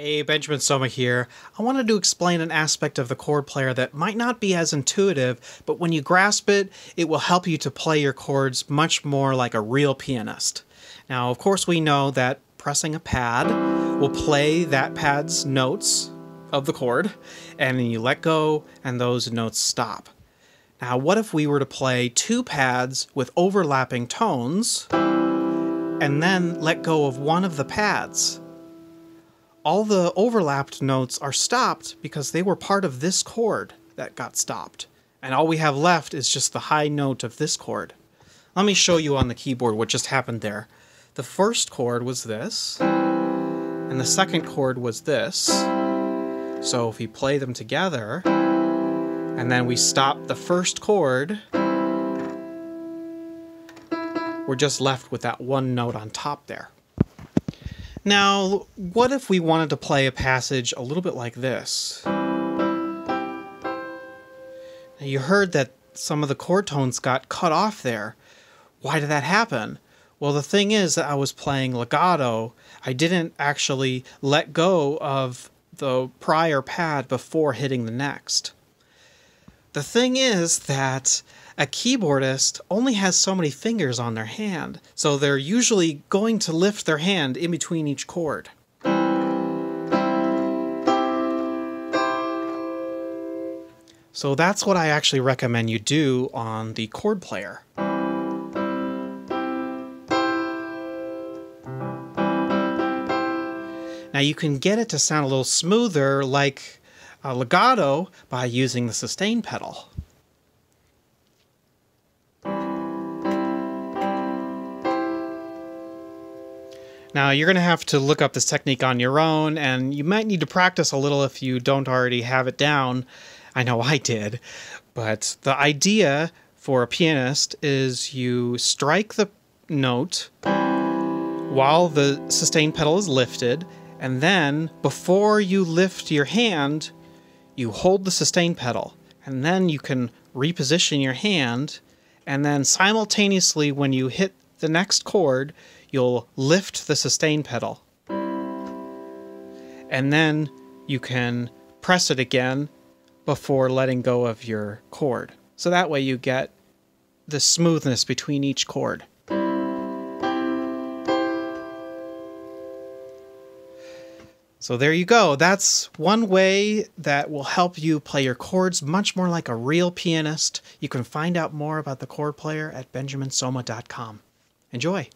Hey, Benjamin Soma here. I wanted to explain an aspect of the chord player that might not be as intuitive, but when you grasp it, it will help you to play your chords much more like a real pianist. Now, of course, we know that pressing a pad will play that pad's notes of the chord, and then you let go and those notes stop. Now, what if we were to play two pads with overlapping tones and then let go of one of the pads? All the overlapped notes are stopped because they were part of this chord that got stopped. And all we have left is just the high note of this chord. Let me show you on the keyboard what just happened there. The first chord was this, and the second chord was this. So if we play them together, and then we stop the first chord, we're just left with that one note on top there. Now, what if we wanted to play a passage a little bit like this? Now, you heard that some of the chord tones got cut off there. Why did that happen? Well, the thing is that I was playing legato. I didn't actually let go of the prior pad before hitting the next. The thing is that a keyboardist only has so many fingers on their hand, so they're usually going to lift their hand in between each chord. So that's what I actually recommend you do on the chord player. Now you can get it to sound a little smoother like a legato by using the sustain pedal. Now, you're going to have to look up this technique on your own, and you might need to practice a little if you don't already have it down. I know I did. But the idea for a pianist is you strike the note while the sustain pedal is lifted, and then before you lift your hand, you hold the sustain pedal, and then you can reposition your hand, and then simultaneously, when you hit the next chord, you'll lift the sustain pedal. And then you can press it again before letting go of your chord. So that way you get the smoothness between each chord. So there you go. That's one way that will help you play your chords much more like a real pianist. You can find out more about the chord player at benjaminsoma.com. Enjoy!